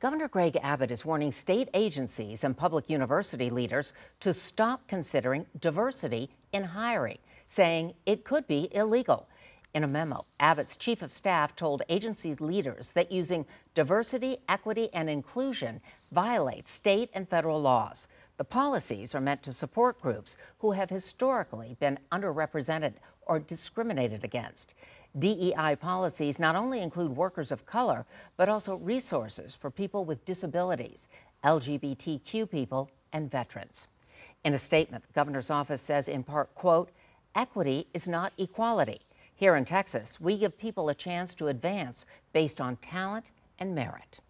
Governor Greg Abbott is warning state agencies and public university leaders to stop considering diversity in hiring, saying it could be illegal. In a memo, Abbott's chief of staff told agency leaders that using diversity, equity, and inclusion violates state and federal laws. The policies are meant to support groups who have historically been underrepresented or discriminated against. DEI policies not only include workers of color, but also resources for people with disabilities, LGBTQ people, and veterans. In a statement, the governor's office says in part, quote, equity is not equality. Here in Texas, we give people a chance to advance based on talent and merit.